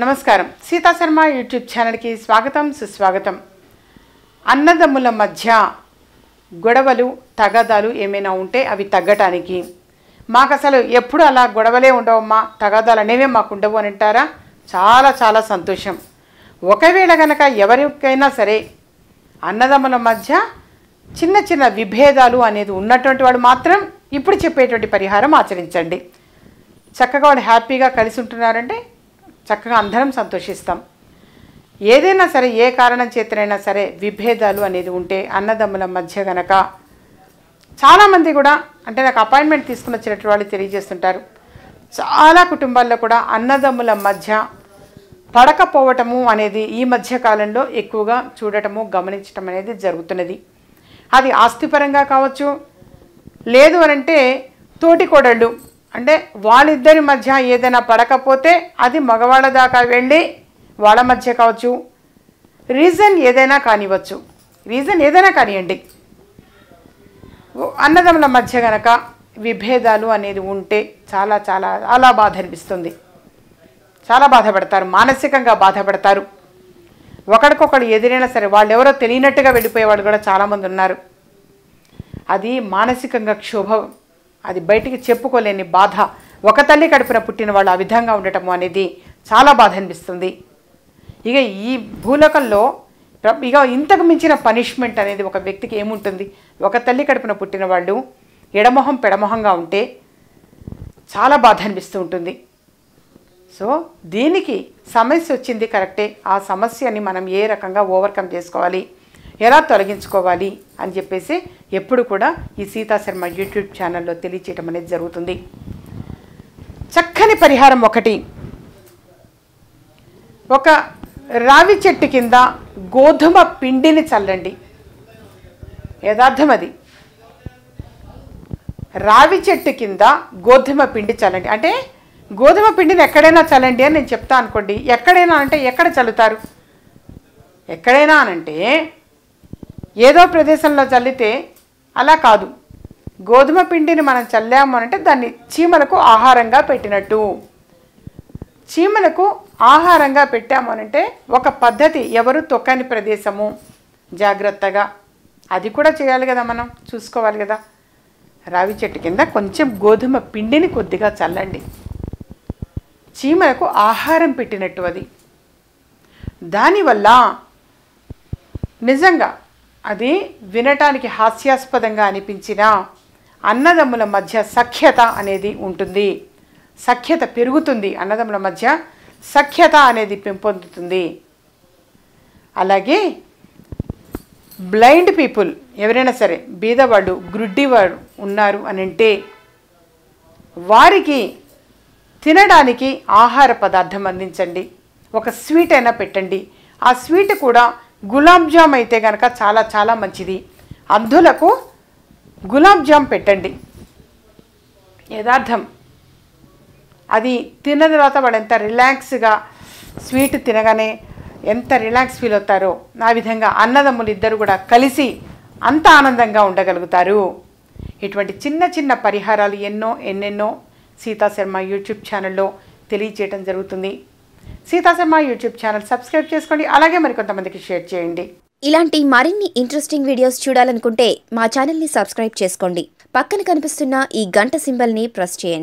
నమస్కారం. సీతా శర్మ యూట్యూబ్ ఛానల్కి స్వాగతం సుస్వాగతం. అన్నదమ్ముల మధ్య గొడవలు తగాదాలు ఏమైనా ఉంటే అవి తగ్గటానికి. మాకు అసలు ఎప్పుడు అలా గొడవలే ఉండవమ్మా తగాదాలు అనేవే మాకు ఉండవు అని అంటారా? చాలా చాలా సంతోషం. ఒకవేళ గనక ఎవరికైనా సరే అన్నదమ్ముల మధ్య చిన్న చిన్న విభేదాలు అనేది ఉన్నటువంటి వాడు మాత్రం ఇప్పుడు చెప్పేటువంటి పరిహారం ఆచరించండి. చక్కగా వాడు హ్యాపీగా కలిసి ఉంటున్నారంటే చక్కగా అందరం సంతోషిస్తాం. ఏదైనా సరే ఏ కారణం చేతనైనా సరే విభేదాలు అనేది ఉంటే అన్నదమ్ముల మధ్య గనక చాలామంది కూడా అంటే నాకు అపాయింట్మెంట్ తీసుకుని వచ్చినట్టు వాళ్ళు తెలియజేస్తుంటారు. చాలా కుటుంబాల్లో కూడా అన్నదమ్ముల మధ్య పడకపోవటము అనేది ఈ మధ్య కాలంలో ఎక్కువగా చూడటము గమనించటం అనేది జరుగుతున్నది. అది ఆస్తిపరంగా కావచ్చు లేదు అని అంటే అంటే వాళ్ళిద్దరి మధ్య ఏదైనా పడకపోతే అది మగవాళ్ళ దాకా వెళ్ళి వాళ్ళ మధ్య కావచ్చు. రీజన్ ఏదైనా కానివ్వచ్చు. రీజన్ ఏదైనా కానివ్వండి. అన్నదమ్ముల మధ్య గనక విభేదాలు అనేది ఉంటే చాలా చాలా చాలా బాధ అనిపిస్తుంది. చాలా బాధపడతారు. మానసికంగా బాధపడతారు. ఒకరికొకరు ఎదిరైనా సరే వాళ్ళు ఎవరో తెలియనట్టుగా వెళ్ళిపోయేవాళ్ళు కూడా చాలామంది ఉన్నారు. అది మానసికంగా క్షోభ. అది బయటికి చెప్పుకోలేని బాధ. ఒక తల్లి కడుపున పుట్టిన వాళ్ళు ఆ విధంగా ఉండటం అనేది చాలా బాధ అనిపిస్తుంది. ఇక ఈ భూలోకంలో ఇక ఇంతకు మించిన పనిష్మెంట్ అనేది ఒక వ్యక్తికి ఏముంటుంది? ఒక తల్లి కడుపున పుట్టిన వాళ్ళు ఎడమొహం పెడమొహంగా ఉంటే చాలా బాధ అనిపిస్తూ ఉంటుంది. సో దీనికి సమస్య వచ్చింది కరెక్టే. ఆ సమస్యని మనం ఏ రకంగా ఓవర్కమ్ చేసుకోవాలి? ఎలా తొలగించుకోవాలి? అని చెప్పేసి ఎప్పుడు కూడా ఈ సీతాశర్మ యూట్యూబ్ ఛానల్లో తెలియచేయటం అనేది జరుగుతుంది. చక్కని పరిహారం ఒకటి. ఒక రావి చెట్టు కింద గోధుమ పిండిని చల్లండి. యథార్థం అది. రావి చెట్టు కింద గోధుమ పిండి చల్లండి. అంటే గోధుమ పిండిని ఎక్కడైనా చల్లండి అని నేను చెప్తా అనుకోండి. ఎక్కడైనా అంటే ఎక్కడ చల్లుతారు? ఎక్కడైనా అనంటే ఏదో ప్రదేశంలో చల్లితే అలా కాదు. గోధుమ పిండిని మనం చల్లాము అంటే దాన్ని చీమలకు ఆహారంగా పెట్టినట్టు. చీమలకు ఆహారంగా పెట్టామనంటే ఒక పద్ధతి ఎవరు తొక్కని ప్రదేశము. జాగ్రత్తగా. అది కూడా చేయాలి కదా మనం చూసుకోవాలి కదా. రావి చెట్టు కింద కొంచెం గోధుమ పిండిని కొద్దిగా చల్లండి. చీమలకు ఆహారం పెట్టినట్టు అది. దానివల్ల నిజంగా అది వినటానికి హాస్యాస్పదంగా అనిపించిన అన్నదమ్ముల మధ్య సఖ్యత అనేది ఉంటుంది. సఖ్యత పెరుగుతుంది. అన్నదమ్ముల మధ్య సఖ్యత అనేది పెంపొందుతుంది. అలాగే బ్లైండ్ పీపుల్ ఎవరైనా సరే బీదవాడు గ్రుడ్డివాడు ఉన్నారు అని అంటే వారికి తినడానికి ఆహార పదార్థం అందించండి. ఒక స్వీట్ అయినా పెట్టండి. ఆ స్వీట్ కూడా గులాబ్ జామ్ అయితే కనుక చాలా చాలా మంచిది. అంధులకు గులాబ్ జామ్ పెట్టండి. యథార్థం అది తిన్న తర్వాత వాడు ఎంత రిలాక్స్గా స్వీట్ తినగానే ఎంత రిలాక్స్ ఫీల్ అవుతారో ఆ విధంగా అన్నదమ్ములు ఇద్దరు కూడా కలిసి అంత ఆనందంగా ఉండగలుగుతారు. ఇటువంటి చిన్న చిన్న పరిహారాలు ఎన్నో ఎన్నెన్నో సీతా శర్మ యూట్యూబ్ ఛానల్లో తెలియచేయటం జరుగుతుంది. సీతాశర్మ యూట్యూబ్ ఛానల్ సబ్స్క్రైబ్ చేసుకోండి. అలాగే మరికొంతమందికి షేర్ చేయండి. ఇలాంటి మరిన్ని ఇంట్రెస్టింగ్ వీడియోస్ చూడాలనుకుంటే మా ఛానల్ని సబ్స్క్రైబ్ చేసుకోండి. పక్కన కనిపిస్తున్న ఈ గంట సింబల్ని ప్రెస్ చేయండి.